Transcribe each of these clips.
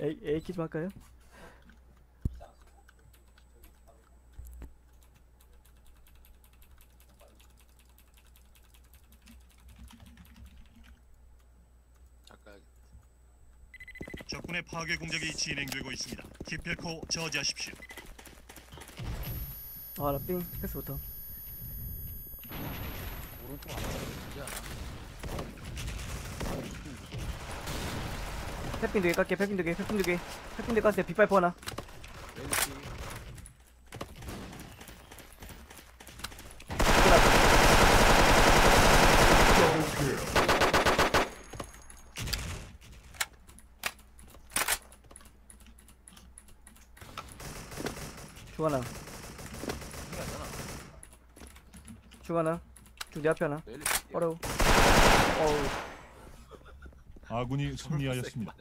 A A 키좀 할까요? 잠깐 적군의 파괴 공작이 진행되고 있습니다. 기필코 저지하십시오. 아 나 삥 패스부터. 오른쪽 안 않아? 패핑 두개 깎게 패핑 두개 패핑 두개 패핑 두개 깠어요 빅파이프 하나. 왼쪽 중 하나 이게 아니잖아 중 하나 중내 앞에 하나. 빠르고. 어우 아군이 승리하였습니다.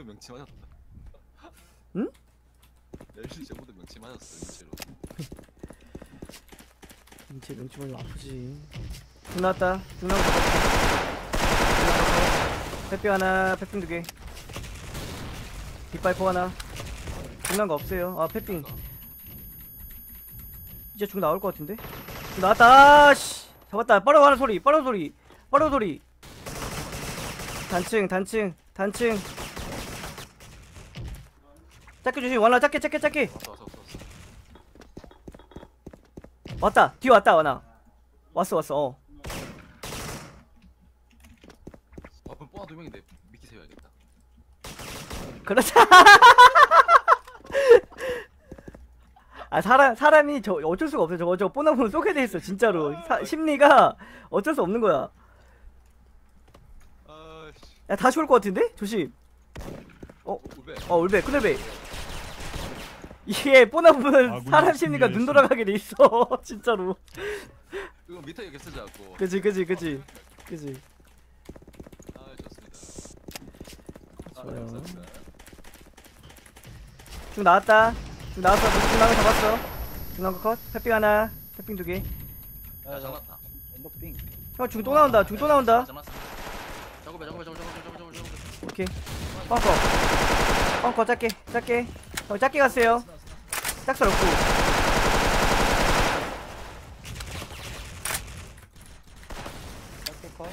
저분도 명치 맞았다 응? 넬시 저분도 명치 맞았어 인체로 인체 명치면 아프지. 중 나왔다. 중 나온 거. 패핑 하나 패핑 두 개. 빅파이프 하나. 중 나온 거 없어요. 아 패핑. 이제 중 나올 것 같은데? 중 나왔다. 아 씨. 잡았다. 빠르고 하는 소리. 빠르고 소리. 빠르고 소리. 단층 단층 단층. 작게 조심. 완라 작게 작게 작게. 왔어 왔어 왔어 왔어 왔다. 뒤 왔다. 와나. 왔어 왔어. 어. 와쁜 뽀아 두 명인데 미끼 세워야겠다 그렇지. 아 사람 사람이 저 어쩔 수가 없어. 저거 저 뽀나보면 쏘게 돼 있어. 진짜로 사, 심리가 어쩔 수 없는 거야. 아씨 야 다시 올 것 같은데? 조심. 울베 어 울베 큰울베. 이게 뽀나보면 아군이 사람 심리가 눈. 돌아가게 돼 있어. 진짜로. 이거 밑에 이렇게 쓰지 않고 그지 그지 그지 그지. 아 좋습니다 아 좋아요. 중 나왔다. 중 나왔어. 중 나온 거 잡았어. 중 나온 거 컷. 패핑 하나. 패핑 두 개. 야 장났다 엔더핑 형중 또 나온다. 중 또 나온다. 작업해 작업해 작업해 작업해 작업해 작업해 오케이. 펑커. 펑커 짧게, 짧게. 형 짧게 갔어요. 짝캐 컷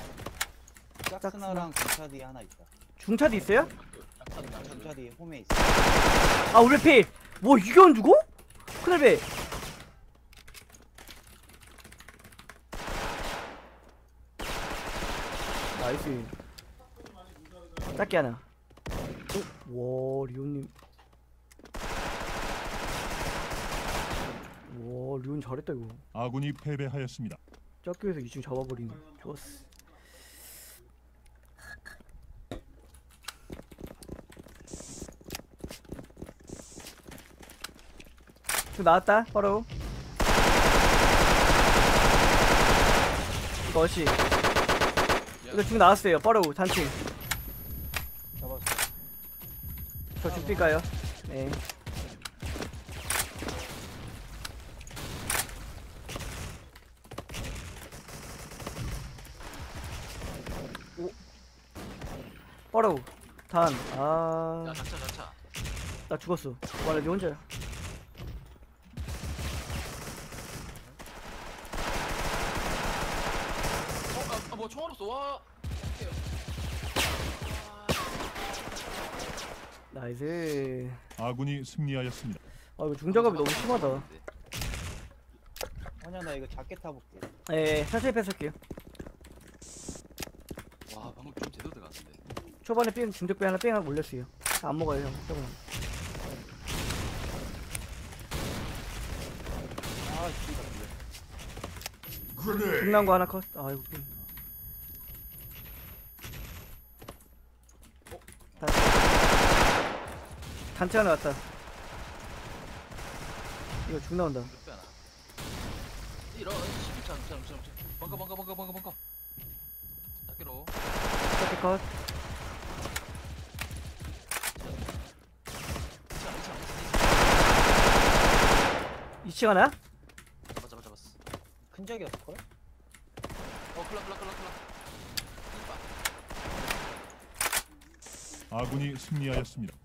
짝스나랑 중차 뒤에 하나 있다 중차도 있어요? 중차 뒤에 홈에 있어 아, 우리 필. 뭐 이게 안 죽어? 큰일배. 나이스. 짧게 하나. 오, 와, 리온님. 와, 리온 잘했다 이거. 아군이 패배하였습니다. 짝교에서 2층 잡아버리네. 좋았어. 저 나왔다. 바로. 이것이. 이거 지금 나왔어요. 바로 단층. 잡았어 저 죽딜까요? 네. 단. 아, 야 자차 자차 나 죽었어. 와나 니 혼자야. 어아뭐 총알 없어 와 나이스. 네. 아군이 승리하였습니다. 아 이거 중작업이 너무 심하다. 아니야 나 이거 자켓 타볼게 예, 천천히 패스할게요. 와 방금 좀 제대로 들어갔는데 초반에 삥 중적배 하나 삥 하나 올렸어요. 안 먹어요 형. 조금. 아 진짜 중난 거 하나 컷. 아이고. 삥. 단체. 단체 하나 왔다. 이거 중 나온다. 이런 시비찬 참 참, 참. 벙커 벙커 벙커 벙커 벙커 닦기로 이렇게 컷. 이차 이차 2층 하나? 잡아 잡아 잡았어 큰 적이 없을걸? 어 클락 클락 클락 클락 아군이 승리하였습니다.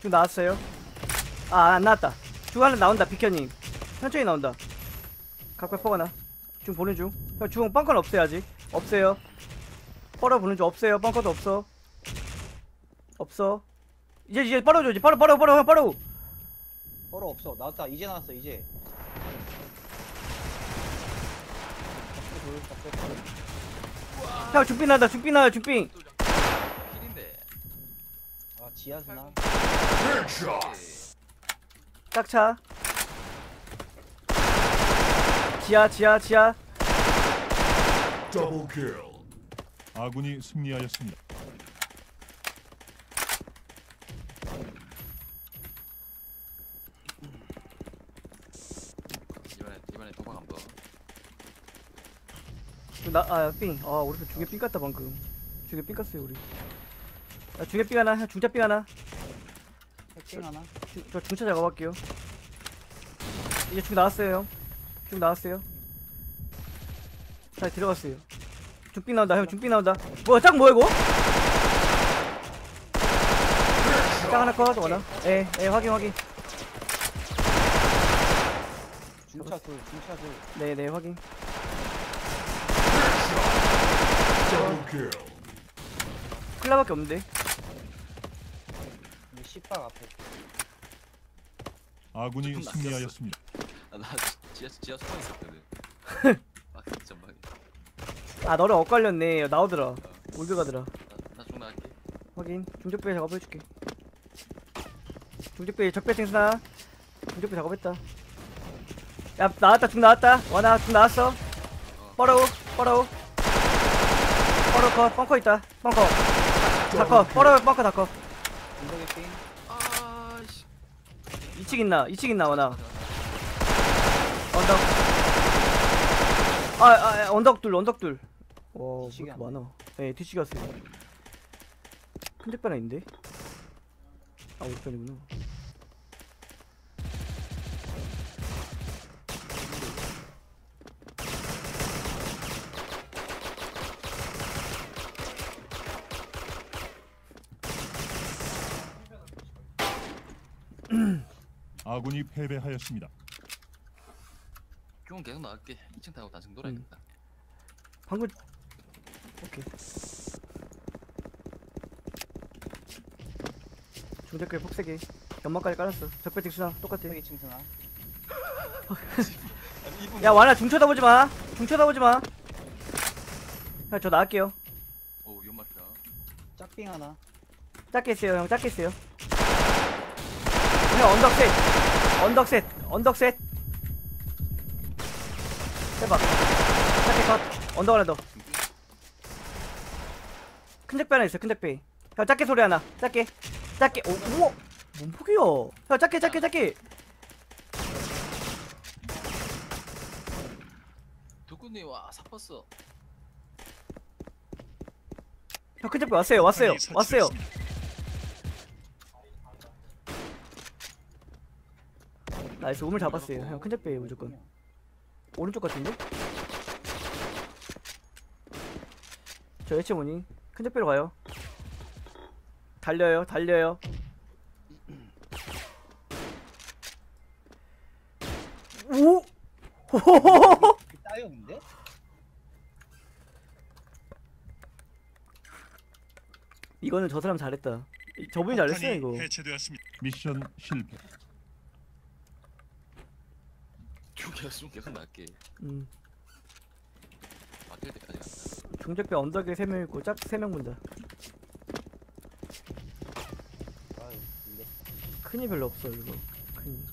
중 나왔어요. 아, 안 나왔다. 중 하나 나온다, 비켜님. 천천히 나온다. 각각 뻐거나. 중 보는 중. 형, 중 벙커는 없어요, 아직. 없어요. 뻘어 보는 중 없어요. 벙커도 없어. 없어. 이제, 이제 뻘어줘, 이제. 뻘어, 뻘어, 뻘어, 형, 뻘어. 뻘어 없어 나왔다 이제 나왔어 이제 형, 나온다, 중빙 나와요, 중빙. 필인데. 아 지하스나 짝차. 지하, 지하, 지하. 아군이 승리하였습니다. 이번에 이번에 도박 한 번. 중 나, 아, 삥. 아, 우리 편 중에 삥 깠다, 방금. 중에 삥 깠어요, 우리. 아, 중에 삥 하나, 형, 중자 삥 하나. 해킹 하나 중, 저 중차 작업할게요. 이제 중 나왔어요, 형. 중 나왔어요. 잘 들어갔어요. 중빙 나온다, 형. 중빙 나온다. 뭐야, 짝 뭐야, 이거? 짝 하나 컷, 원아. 예, 예, 확인, 확인. 중차 둘 중차 둘 네, 네, 확인. 클라밖에 없는데. 근데 씨박 앞에 아군이 승리하였습니다. 아, 나 지하 지하 숨어 있었거든. 아 너를 엇갈렸네. 나오더라. 울드 가더라. 나중 나갈게. 확인. 중적배 작업해줄게. 중적배 적배 생수나. 중적배 작업했다. 야 나왔다 중 나왔다. 와나 중 나왔어. 뻐러우 뻐러우. 뻐러우 컷 벙커 있다. 벙커. 다커 뻐러우 벙커 다커. 운동의 삥 아씨. 2층 있나? 2층 있나 와나. 언덕. 아, 아, 아 언덕 둘 언덕 둘. 와, 뒤치기 그렇게 안 많아. 네, 뒤치기 왔어요. 큰 적배나 있는데? 아, 우리 편이구나. 아군이 패배하였습니다. 좀 계속 나갈게. 2층 타고 단층 돌아야겠다. 방금 오케이. 중적배 폭세기. 연막까지 깔았어. 적배 틱수나 똑같아. 아니 이분. 야 와나 중 쳐다보지 마. 중 쳐다보지 마. 야, 저 나갈게요. 오 연막이다. 짝삥 하나 작게 했어요, 형. 작게 했어요. 형 언덕 셋. 언덕 셋. 언덕 셋. 해봐. 작게 컷. 언덕 하나 더. 큰 작배 하나 있어. 큰 작배. 형 작게 소리 하나. 작게. 작게. 오, 우와. 뭔 폭이야? 형 작게, 작게, 작게. 두근이 와 사퍼스. 형큰 작배 왔어요. 왔어요. 왔어요. 나이스. 우물 잡았어요. 형큰 작배 무조건. 오른쪽 같은데? 저 해체모니 큰 작배로 가요 달려요 달려요 오! 호호호호! 따였는데? 이거는 저 사람 잘했다 이- 저분이 잘했어요 폭탄이 이거 해체되었습니다. 미션 실패. 좀 계속 좀 계속 나갈게. 음. 중작배 언덕에 3명 있고 짝 3명 본다. 아유 근데 큰이 별로 없어 이거. 큰이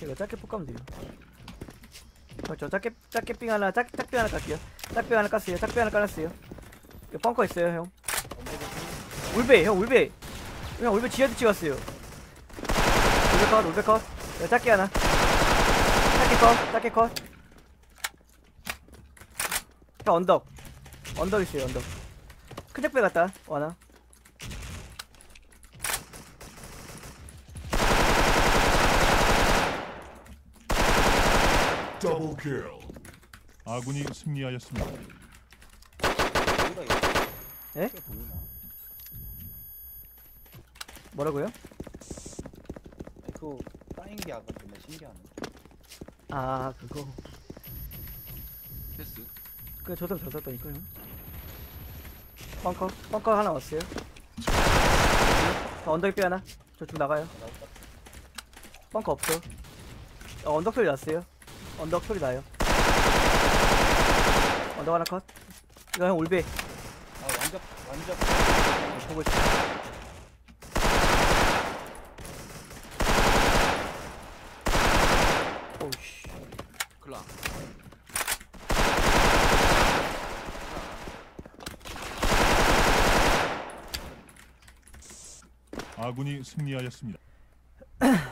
걔가 짧게 폭가면 돼요. 그렇죠. 짧게 짧게 삥 하나 짝, 짝삥 하나 깔게요. 짝삥 하나 깠어요. 짝삥 하나 깔았어요. 이거 벙커 있어요 형. 울베 형 울베. 형 울베 지하도 찍었어요. 울베 컷 울베 컷. 야, 짧게 하나. 짧게 컷 짧게 컷 갔다 언덕 언덕 있어요 언덕 큰택배 갔다 와나 더블 킬 아군이 승리하였습니다. 에? 뭐라고요? 그 쌓인 게 아까 정말 신기하네. 아 그거 패스 그 저도 잘 썼다니까요. 벙커 벙커 하나 왔어요. 저 언덕 뼈 하나? 저쪽 나가요. 벙커 없어. 어, 언덕 소리 났어요. 언덕 소리 나요. 언덕 하나 컷. 이거 형 올베 아 완전 완전 보고 있어. 오우씨 클라. 아군이 승리하였습니다.